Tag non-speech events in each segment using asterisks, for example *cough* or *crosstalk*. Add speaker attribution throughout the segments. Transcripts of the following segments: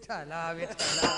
Speaker 1: विठ्ठला,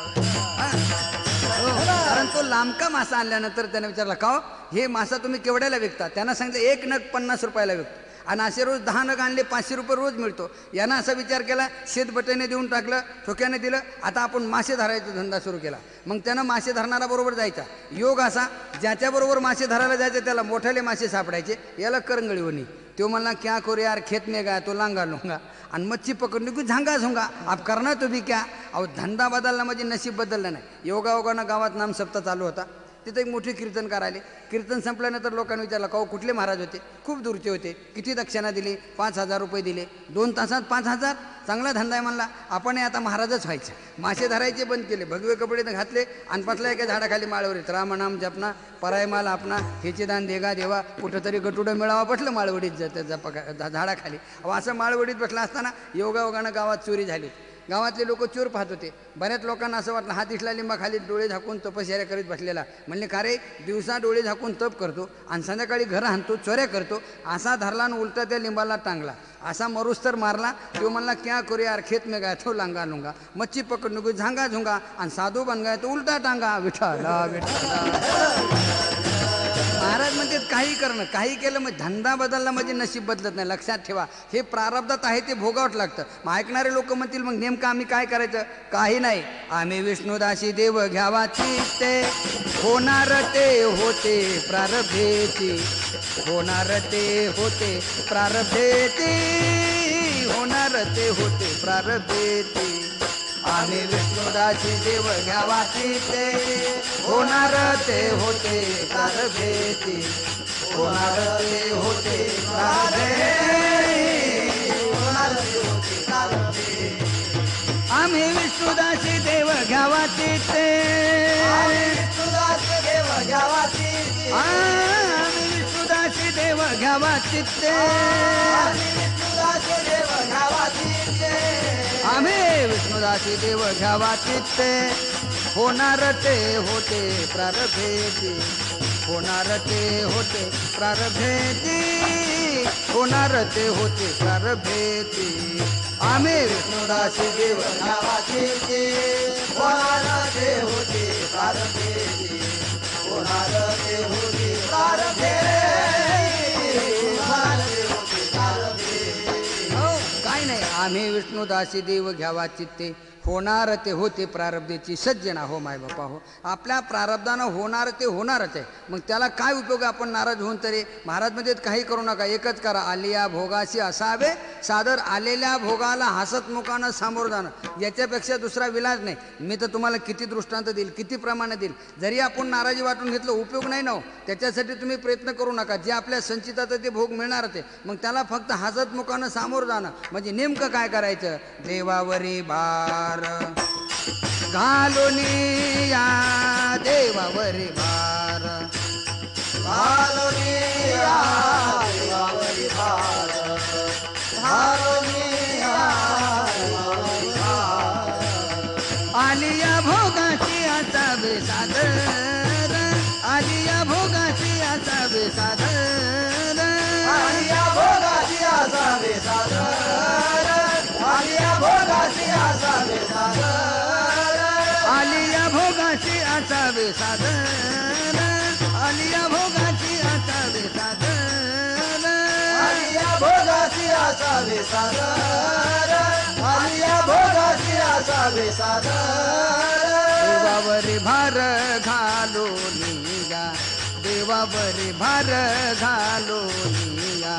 Speaker 1: हो, कारण तो लांबका मासा आणल्यानंतर त्याने विचारला का हे मासा तुम्ही केवढ्याला विकता? त्यांना सांगितलं एक नग पन्नास रुपयाला विकतो. आणि असे रोज दहा नग आणले पाचशे रुपये रोज मिळतो. यानं असा विचार केला शेतबटेने देऊन टाकलं ठोक्याने दिलं आता आपण मासे धरायचा धंदा सुरू केला. मग त्यानं मासे धरणारा बरोबर जायचा. योग असा ज्याच्याबरोबर मासे धरायला जायचं त्याला मोठ्याले मासे सापडायचे याला करंगळी होणी तो मला क्या करू यार खेत में गाय तो लांगा लुंगा आणि मच्छी पकडली की झांगा झुंगा आप करणार तो बी क्या? अहो धंदा बदलला म्हणजे नशीब बदललं नाही योगा योगानं गावात नाम सप्ताह चालू होता। तिथं एक मोठी कीर्तनकार आले. कीर्तन संपल्यानंतर लोकांनी विचारलं का कुठले महाराज होते? खूप दूरचे होते. किती दक्षिणा दिली? पाच हजार रुपये दिले. दोन तासात पाच हजार? चांगला धंदा आहे म्हणला. आपण आता महाराजच व्हायचं. मासे धरायचे बंद केले. भगवे कपडे घातले आणि पसल्या एका झाडाखाली माळवडीत रामनाम जपना. पराय माल आपणा हेचे दान देगा देवा. कुठंतरी गटुडं मिळावा पटलं माळवडीत ज- त्या जपा- झाडाखाली. अहो असं माळवडीत बसला असताना योगायोगानं गावात चोरी झाली. गावातले लोक चोर पाहत होते. बऱ्याच लोकांना असं वाटलं हा दिसला लिंबाखाली डोळे झाकून तपश्चर्या करीत बसलेला. म्हणले का रे दिवसा डोळे झाकून तप करतो आणि संध्याकाळी घरं आणतो चोऱ्या करतो असा धरला आणि उलटा त्या लिंबाला टांगला. असा मरुस्तर मारला तो म्हणला क्या करू यार खेत में गाय तो लांगा लुंगा. मच्छी पकड झांगा झुंगा आणि साधू बन गाय तो उलटा टांगा विठाला विठाला महाराज म्हणते काही करणं काही केलं मग धंदा बदलला म्हणजे नशीब बदलत नाही. लक्षात ठेवा हे प्रारब्धात आहे ते भोगावट लागतं. मग ऐकणारे लोक म्हणतील मग नेमकं आम्ही काय करायचं? काही नाही. आम्ही विष्णुदासी देव घ्यावा ते होणार ते होते प्रारभेची होणार ते होते प्रारभेची होणार ते होते प्रारभेची आम्ही विष्णुदाची देव घ्यावा ते. होणार ते होते प्रारभेची होणार ते होते होणार ते होते प्रारभेची आम्ही विष्णुदाची देव घ्यावा ते. विष्णुदाची देव घ्यावा आम्ही विष्णुदाची देव घ्यावा ते. विष्णुदासी देव घ्यावा चित्ते. होणार ते होते प्रारभेती होणार ते होते प्रारभेती होणार ते होते प्रारभेती आम्ही विष्णुदासी देव घ्यावा चित्ते. होणार ते होते प्रारभेती होणार ते होते प्रारभेची. आम्ही विष्णुदासी देव घ्यावा चित्ते. होणार ते होते प्रारब्धेची सज्जना हो माय बापा हो. आपल्या प्रारब्धानं होणार ते होणारच आहे. मग त्याला काय उपयोग आपण नाराज होऊन तरी महाराज म्हणजे काही करू नका. एकच करा. आलिया भोगाशी असावे. सादर आलेल्या भोगाला हसत मुखानं सामोरं जाणं. याच्यापेक्षा दुसरा विलाज नाही. मी तर तुम्हाला किती दृष्टांत देईल किती प्रमाणे देईल. जरी आपण नाराजी वाटून घेतलं उपयोग नाही ना हो. त्याच्यासाठी तुम्ही प्रयत्न करू नका. जे आपल्या संचिताचं ते भोग मिळणारच आहे मग त्याला फक्त हसत मुखानं सामोरं जाणं. म्हणजे नेमकं काय करायचं? देवावरी भार घालून या देवावरी भार. साधन आलिया भोगाची असावे साधन आलिया भोगाची असावे साधन आलिया भोगाची असावे साधन देवावरी भार घालो निया देवावरी भार घालो निया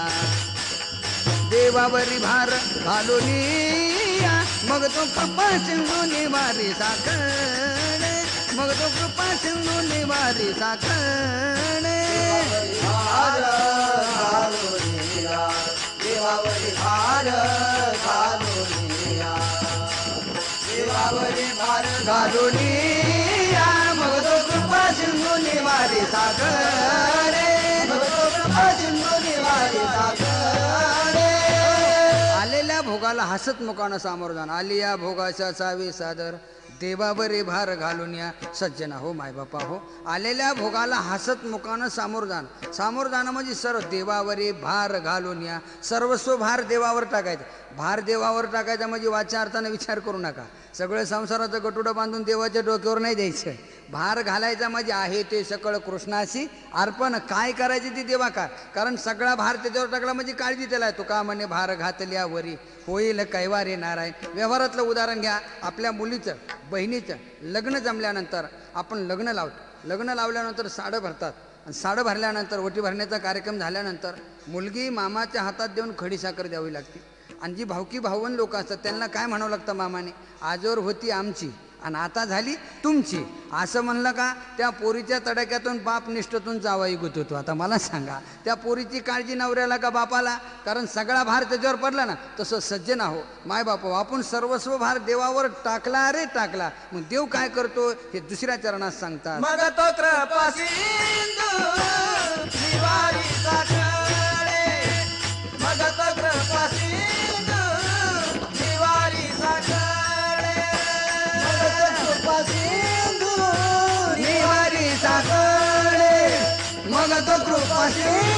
Speaker 1: देवावरी भार घालो निया मग तो कृपा सिंधू निवारी साखणे भगतो कृपा सिंधू निवारी साखण घालून भगतो कृपा सिंधू निवारी साखर भगतो आलेल्या भोगाला हसत मुकानं सामोरं जाणं. आलिया भोगाच्या चावी सादर. देवावरे भार घालून या. सज्जना हो मायबापा हो आलेल्या भोगाला हसत मुखानं सामोर जाणं. सामोर जाणं म्हणजे सर्व देवावरे भार घालून या. सर्वस्व भार देवावर टाकायचं. भार देवावर टाकायचा म्हणजे वाच्या अर्थानं विचार करू नका. सगळं संसाराचं गटुडं बांधून देवाच्या डोक्यावर नाही द्यायचं. भार घालायचा म्हणजे आहे ते सकळ कृष्णाशी अर्पण. काय करायचे ते देवा का? कारण सगळा भार त्याच्यावर टाकला म्हणजे काळजी त्याला आहे. तुका म्हणे भार घातल्या वरी होईल कैवारे नारायण. व्यवहारातलं उदाहरण घ्या. आपल्या मुलीचं बहिणीचं लग्न जमल्यानंतर आपण लग्न लावतो. लग्न लावल्यानंतर साडं भरतात. आणि साडं भरल्यानंतर ओटी भरण्याचा कार्यक्रम झाल्यानंतर मुलगी मामाच्या हातात देऊन खडीसाखर द्यावी लागते. आणि जी भावकी भाववन लोक असतात त्यांना काय म्हणावं लागतं मामाने? आजवर होती आमची आणि आता झाली तुमची. असं म्हणलं का त्या पोरीच्या तडाक्यातून बाप निष्ठेतून जावाई गुत होतो. आता मला सांगा त्या पोरीची काळजी नवऱ्याला का बापाला? कारण सगळा भार त्याच्यावर पडला ना तसं सज्जन आहो. माय बाप आपण सर्वस्व भार देवावर टाकला अरे टाकला. मग देव काय करतो हे दुसऱ्या चरणात सांगतात.
Speaker 2: Roger.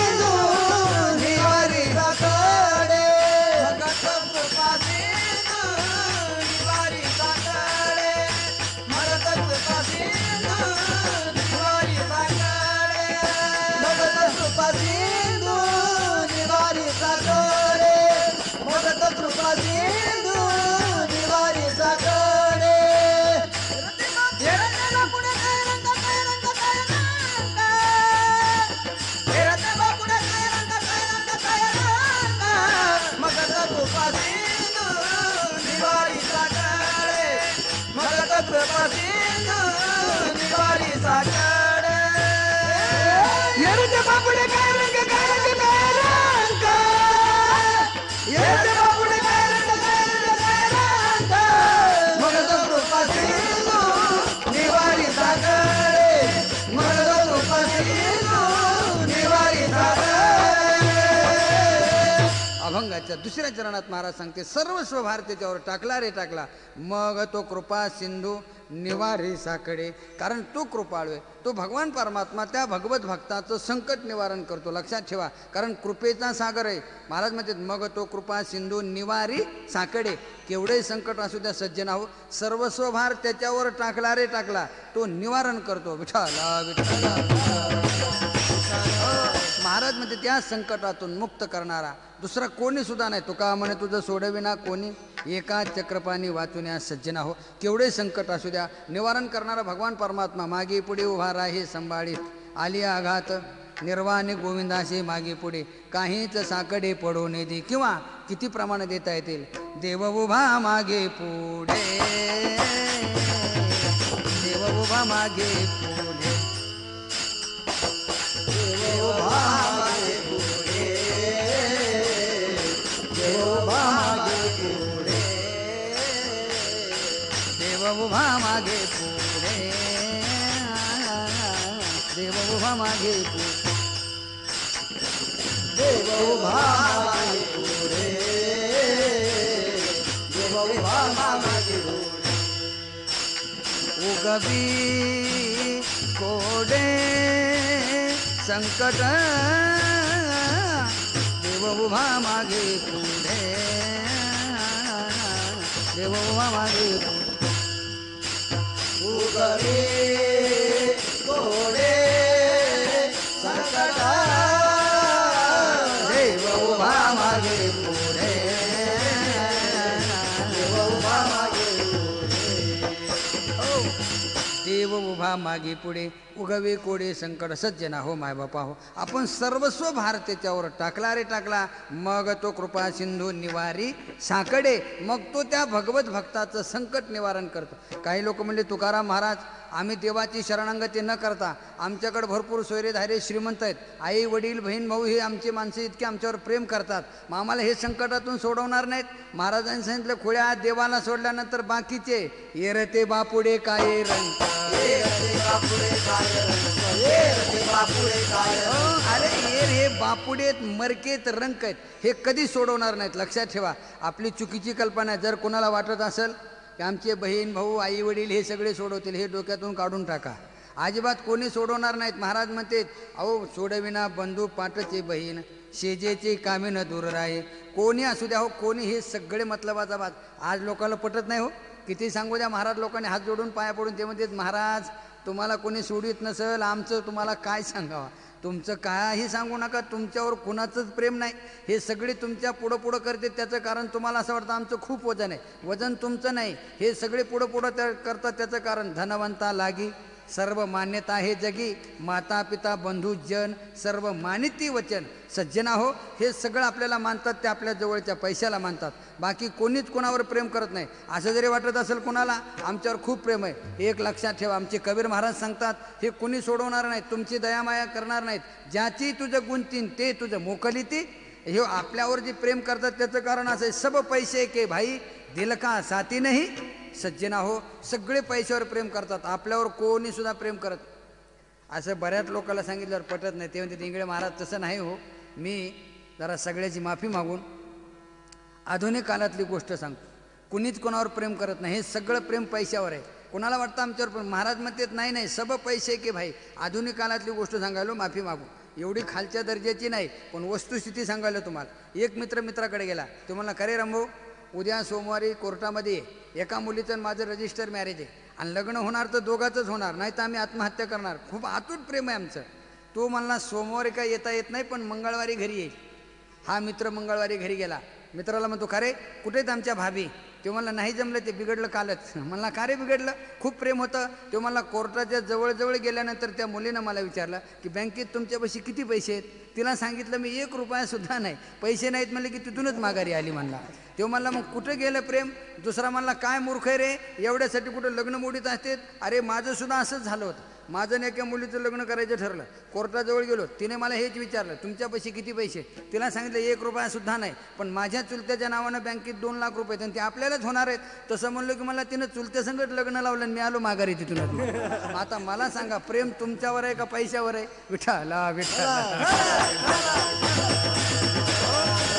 Speaker 1: अभंगाच्या दुसऱ्या चरणात महाराज सांगते सर्वस्व भार त्याच्यावर टाकला रे टाकला. मग तो कृपा सिंधू निवारी साकडे. कारण तो कृपाळू आहे. तो भगवान परमात्मा त्या भगवत भक्ताचं संकट निवारण करतो. लक्षात ठेवा. कारण कृपेचा सागर आहे. महाराज म्हणते मग तो कृपा सिंधू निवारी साकडे. केवढे संकट असू द्या सज्जना हो सर्वस्व भार त्याच्यावर टाकला रे टाकला. तो निवारण करतो. विठाला विठाला महाराज म्हणजे त्या संकटातून मुक्त करणारा दुसरा कोणी सुद्धा नाही. तुका म्हणे तुझं सोडविना कोणी. एका चक्रपाणी वाचून सज्जना हो केवढे संकट असू द्या. निवारण करणारा भगवान परमात्मा मागे पुढे उभा राही संभाळीत. आली आघात निर्वाणी गोविंदाशी मागे पुढे. काहीच साकडे पडू नये दे. किंवा किती प्रमाणे देता येतील? देव उभा मागे पुढे. देव उभा मागे पुढे. उभा मागे पुढे. देव उभा मागे पुढे.
Speaker 2: देव उभा मागे पुढे. देव उभा मागे पुढे.
Speaker 1: उगवी कोडे संकट. देव उभा मागे पुढे. देव उभा मागे पुढे. देव उभा मागे
Speaker 2: मागे
Speaker 1: पुढे उगवे कोडे संकट सज्जना हो माय बापा हो. आपण सर्वस्व भार त्याच्यावर टाकला रे टाकला मग तो कृपा सिंधू निवारी साकडे मग तो त्या भगवत भक्ताचं संकट निवारण करतो. काही लोक म्हणले तुकाराम महाराज आम्ही देवाची शरणांगती न करता आमच्याकडे भरपूर सोयरेधारे श्रीमंत आहेत. आई वडील बहीण भाऊ हे आमची माणसं इतके आमच्यावर प्रेम करतात. मग आम्हाला हे संकटातून सोडवणार नाहीत. महाराजांनी सांगितलं खोळ्या देवाला सोडल्यानंतर बाकीचे येरते बापुडे काय रंग? हो, अरे ये रे बापुडेत मरकेत रंक आहेत. हे कधी सोडवणार नाहीत. लक्षात ठेवा. आपली चुकीची कल्पना आहे. जर कोणाला वाटत असेल की आमचे बहीण भाऊ आई वडील हे सगळे सोडवतील हे डोक्यातून काढून टाका. अजिबात कोणी सोडवणार नाहीत. महाराज म्हणते अहो सोडविना बंधू पाटचे बहीण शेजेची कामे न दूर राही कोणी असू द्या हो कोणी हे सगळे मतलबाचा बात आज लोकांना पटत नाही हो. किती सांगू द्या महाराज लोकांनी हात जोडून पाया पडून ते म्हणतात महाराज तुम्हाला कोणी सोडित नसेल आमचं तुम्हाला काय सांगावं? तुमचं काही सांगू नका तुमच्यावर कुणाचंच प्रेम नाही. हे सगळे तुमच्या पुढं पुढं करते त्याचं कारण तुम्हाला असं वाटतं आमचं खूप वजन आहे. वजन तुमचं नाही. हे सगळे पुढं पुढं त्या करतात त्याचं कारण धनवंता लागी. सर्व मान्यता हे जगी माता पिता बंधू जन सर्व मानिती वचन सज्जना हो हे सगळं आपल्याला मानतात ते आपल्या जवळच्या पैशाला मानतात. बाकी कोणीच कोणावर प्रेम करत नाही. असं जरी वाटत असेल कोणाला आमच्यावर खूप प्रेम आहे. एक लक्षात ठेवा आमचे कबीर महाराज सांगतात हे कोणी सोडवणार नाहीत तुमची दयामाया करणार नाहीत. ज्याची तुझं गुंतीन ते तुझं मोकलीती हे आपल्यावर जे प्रेम करतात त्याचं कारण असं आहे सब पैसे के भाई दिल का साथी नाही. सज्जना हो सगळे पैशावर प्रेम करतात. आपल्यावर कोणी सुद्धा प्रेम करत असं बऱ्याच लोकांना सांगितल्यावर पटत नाही. ते म्हणते इंगळे महाराज तसं नाही हो. मी जरा सगळ्याची माफी मागून आधुनिक काळातली गोष्ट सांगतो. कुणीच कोणावर प्रेम करत नाही. हे सगळं प्रेम पैशावर आहे. कोणाला वाटतं आमच्यावर पण महाराज म्हणतात नाही नाही सब पैसे की भाई. आधुनिक काळातली गोष्ट सांगायलो माफी मागू एवढी खालच्या दर्जाची नाही पण वस्तुस्थिती सांगायला तुम्हाला. एक मित्र मित्राकडे गेला. तुम्हाला खरे रंभो उद्या सोमवारी कोर्टामध्ये ये. एका मुलीचं माझं रजिस्टर मॅरेज आहे. आणि लग्न होणार तर दोघाचंच होणार नाही तर आम्ही आत्महत्या करणार. खूप आतूट प्रेम आहे आमचं. तो म्हणला सोमवारी काय येता येत नाही पण मंगळवारी घरी येईल. हा मित्र मंगळवारी घरी गेला. मित्राला म्हणतो खरे रे? कुठे आमच्या भाभी? ते मला नाही जमलं ते बिघडलं कालच. मला का रे बिघडलं? खूप प्रेम होतं. ते मला कोर्टाच्या जवळजवळ गेल्यानंतर त्या मुलीनं मला विचारलं की बँकेत तुमच्यापाशी किती पैसे आहेत? तिला सांगितलं मी एक रुपयासुद्धा नाही. पैसे नाहीत म्हणले की तिथूनच माघारी आली म्हणला. तो म्हणला मग कुठं गेलं प्रेम? दुसरा म्हणला काय मूर्ख आहे रे? एवढ्यासाठी कुठं लग्न मोडीत असते अरे माझंसुद्धा असंच झालं होतं. माझं आणि एका मुलीचं लग्न करायचं ठरलं. कोर्टाजवळ गेलो. तिने मला हेच विचारलं तुमच्यापाशी किती पैसे? तिला सांगितलं एक रुपयासुद्धा नाही पण माझ्या चुलत्याच्या नावानं बँकेत दोन लाख रुपये आणि ते आपल्यालाच होणार आहेत. तसं म्हणलं की मला तिनं चुलत्यासंगत लग्न लावलं आणि मी आलो माघारी तिथून आता मला सांगा प्रेम तुमच्यावर आहे का पैशावर आहे? विठाला विठाला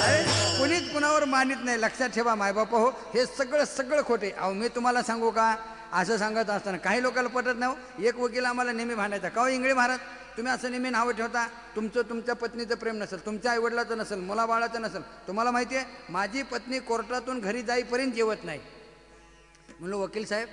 Speaker 1: अरे, कुणीच कुणावर मानित नाही. लक्षात ठेवा मायबाप हो. हे सगळं सगळं खोटे अहो मी तुम्हाला सांगू का? असं सांगत असताना काही लोकांना पटत नाही हो. एक वकील आम्हाला नेहमी भांडायचा. का इंगळी इंगळे महाराज तुम्ही असं नेहमी नावं ठेवता. तुमचं तुमच्या पत्नीचं प्रेम नसेल तुमच्या आईवडिलाचं नसेल मुलाबाळाचं नसेल. तुम्हाला माहिती आहे माझी पत्नी कोर्टातून घरी जाईपर्यंत जेवत नाही. म्हणलं वकील साहेब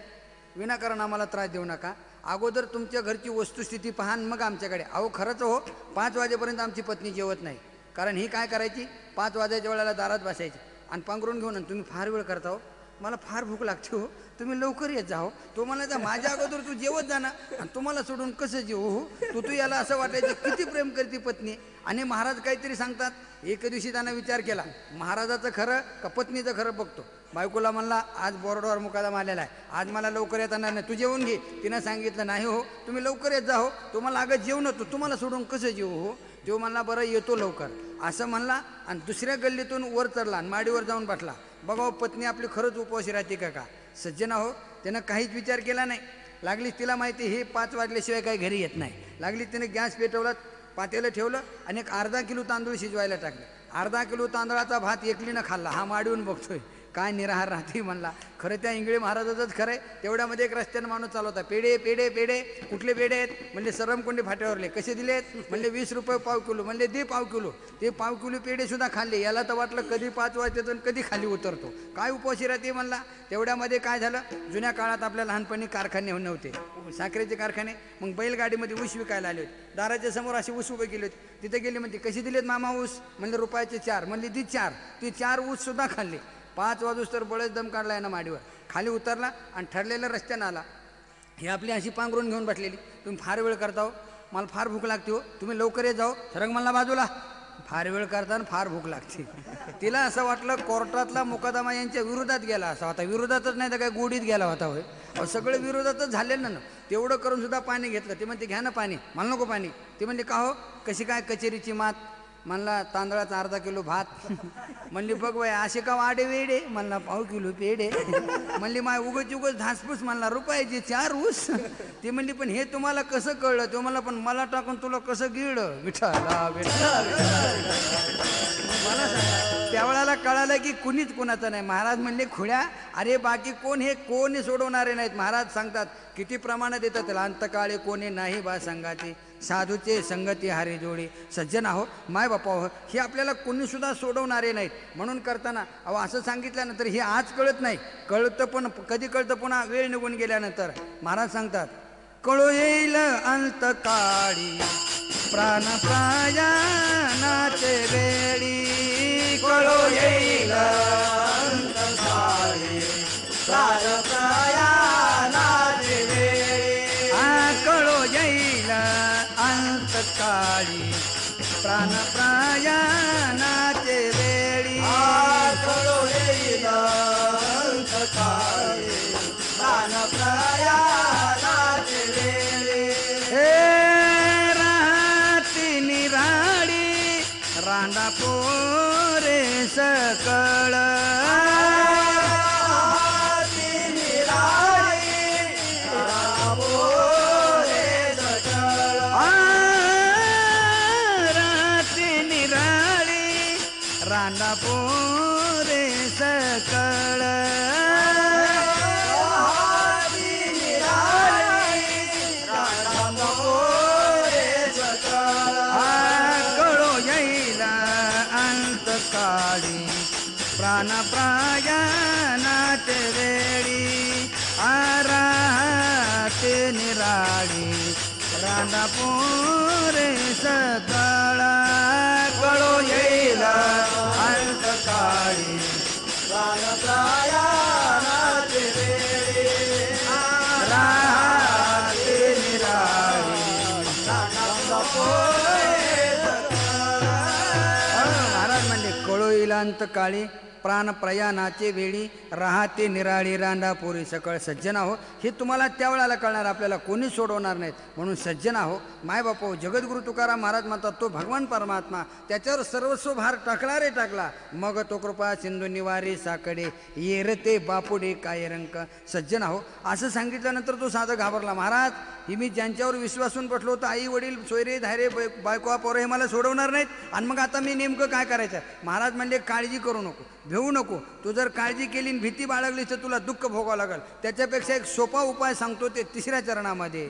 Speaker 1: विनाकारण आम्हाला त्रास देऊ नका. अगोदर तुमच्या घरची वस्तुस्थिती पहा मग आमच्याकडे. अहो खरंच हो पाच वाजेपर्यंत आमची पत्नी जेवत नाही. कारण ही काय करायची? पाच वाजायच्या वेळेला दारात बसायची. आणि पांघरून घेऊन तुम्ही फार वेळ करता हो. मला फार भूक लागते हो. तुम्ही लवकर येत जा हो. तो म्हणायचा माझ्या अगोदर तू जेवत जा ना. आणि तुम्हाला सोडून कसं जेवू हो? तू तू याला असं वाटायचं किती प्रेम करते पत्नी. आणि महाराज काहीतरी सांगतात. एक दिवशी त्यानं विचार केला. महाराजाचं खरं का पत्नीचं खरं बघतो. बायकोला म्हणला आज बोर्डवर मुकादम आलेला आहे. आज मला लवकर येताना नाही. तू जेवून घे. तिनं सांगितलं नाही हो. तुम्ही लवकर येत जा हो. तुम्हाला अगं जेवण तू तुम्हाला सोडून कसं जेवू हो? तो म्हणला बरं येतो लवकर. असं म्हणला. आणि दुसऱ्या गल्लीतून वर चढला आणि माडीवर जाऊन बसला. बघा हो, पत्नी आपली खरंच उपवासी राहते का का? सज्जना हो त्यानं काहीच विचार केला नाही. लागली तिला माहिती हे पाच वाजल्याशिवाय काही घरी येत नाही. लागली तिने गॅस पेटवला पातेलं ठेवलं आणि एक अर्धा किलो तांदूळ शिजवायला टाकले. अर्धा किलो तांदळाचा भात एकलीनं खाल्ला. हा माडीहून बघतोय. काय निराहार राहते म्हणला. खरं त्या इंगळे महाराजाचंच खरं आहे तेवढ्यामध्ये एक रस्त्यानं माणूस चालवता पेढे पेढे पेढे. कुठले पेढे आहेत? म्हणजे सरमकोंडे फाट्यावरले. कसे दिलेत? म्हणले वीस रुपये पाव किलो. म्हणले दे पाव किलो. ते पाव किलो पेढेसुद्धा खाल्ले. याला तर वाटलं कधी पाच वाजतात आणि कधी खाली उतरतो. काय उपवासी राहते म्हणला. तेवढ्यामध्ये काय झालं? जुन्या काळात आपल्या लहानपणी कारखाने नव्हते. साखरेचे कारखाने. मग बैलगाडीमध्ये ऊस विकायला आले होते. दाराच्या समोर असे ऊस उभे केले होते. तिथे गेले म्हणते कशी दिलेत मामा ऊस? म्हणले रुपयाचे चार. म्हणले ती चार. ती चार ऊससुद्धा खाल्ले. पाच वाजूस तर बळच दम काढला ना माडीवर. खाली उतरला आणि ठरलेल्या रस्त्यानं आला. हे आपली अशी पांघरून घेऊन बसलेली. तुम्ही फार वेळ करता हो. मला फार भूक लागते हो. तुम्ही लवकर येत जाओ. सरंग मला बाजूला. फार वेळ करताना फार भूक लागते. *laughs* तिला असं वाटलं कोर्टातला मुकादमा यांच्या विरोधात गेला असा होता. विरोधातच नाही तर काय गोडीत गेला होता होय. अहो सगळं विरोधातच झालेलं ना तेवढं करून सुद्धा पाणी घेतलं. ते म्हणते घ्या ना पाणी. मला नको पाणी. ते म्हणते का हो? कशी काय? कचेरीची मात. म्हणला तांदळाचा अर्धा किलो भात. म्हणली बघ बाय असे का वाडे वेडे? म्हणला पाव किलो पेडे म्हणली माय उगच उगच धासपूस म्हणला रुपयाची चार ऊस ती म्हणली पण हे तुम्हाला कसं कळलं? तो मला पण मला टाकून तुला कसं गिळलं? विठाला मला त्यावेळेला कळालं की कुणीच कुणाचं नाही. महाराज म्हणले खुड्या अरे बाकी कोण हे? कोणी सोडवणारे नाहीत. महाराज सांगतात किती प्रमाणात येतात अंतकाळी कोणी नाही बा संगाती साधूचे संगती हारे जोडी सज्जन आहो माय बापा हो हे आपल्याला कुणीसुद्धा सोडवणारे नाहीत. म्हणून करताना अहो असं सांगितल्यानंतर हे आज कळत नाही. कळतं पण कधी कळतं पुन्हा वेळ निघून गेल्यानंतर. महाराज सांगतात कळो येईल अंतकाळी प्राण प्रायानाचे वेळी. कळो येईल आ, अंतकाळी प्राण प्रायानाचे वेळी. हे राहती रांडा पोरे सकळ. काळी राधा पोरे सकळ कळो येईल अंत काळी निराळी. महाराज म्हणले कळो अंत काळी. प्राण प्रयाणाचे वेळी राहते निराळी रांडापुरी सकळ सज्जन आहो. हे तुम्हाला त्यावेळेला कळणार आपल्याला कोणी सोडवणार नाहीत. म्हणून सज्जन आहो. मायबापा हो, जगद्गुरु तुकाराम महाराज म्हणतात तो भगवान परमात्मा त्याच्यावर सर्वस्व भार टाकणारे टाकला. मग तो कृपा सिंधू निवारी साकडे येरते बापुडे काय रंक. सज्जन आहो. असं सांगितल्यानंतर तो साधं घाबरला महाराज ही मी ज्यांच्यावर विश्वासून पटलो होतो आई वडील सोयरे धायरे बायको पोरं हे मला सोडवणार नाहीत. आणि मग आता मी नेमकं काय करायचं? महाराज म्हणले काळजी करू नको भेऊ नको. तू जर काळजी केली भीती बाळगली तर तुला दुःख भोगावं लागेल. त्याच्यापेक्षा एक सोपा उपाय सांगतो ते तिसऱ्या चरणामध्ये.